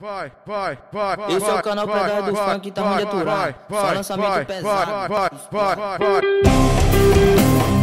vai, vai, vai. Esse é o canal Pegada do Funk, tá ruim de aturar. Só lançamento pesado. Vai, vai, vai, vai.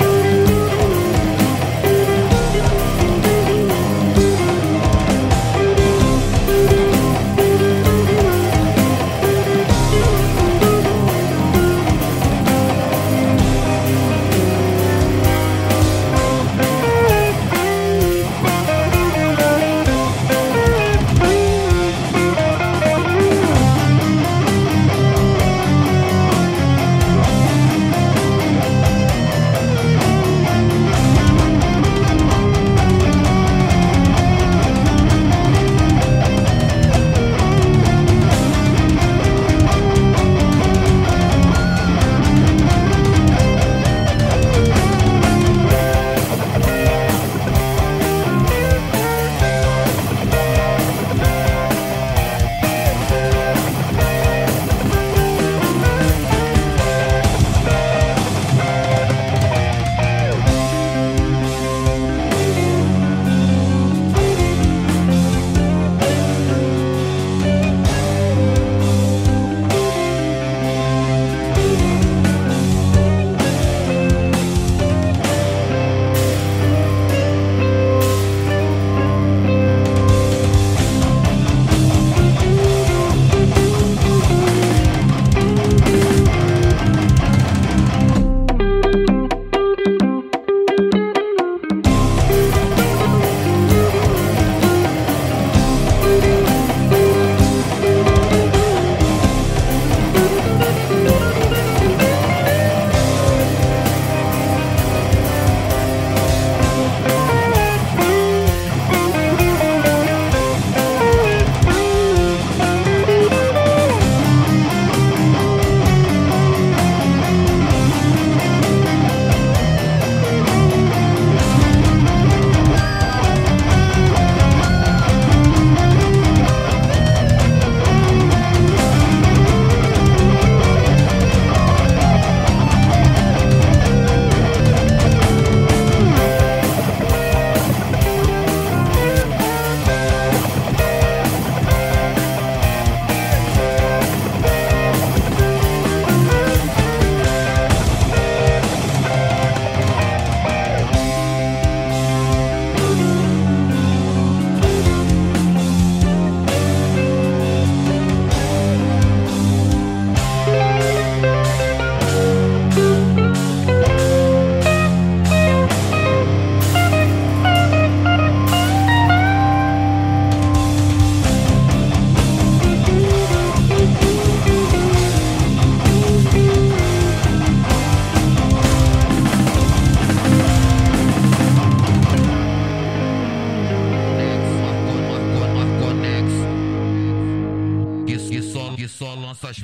Que só, que só lança as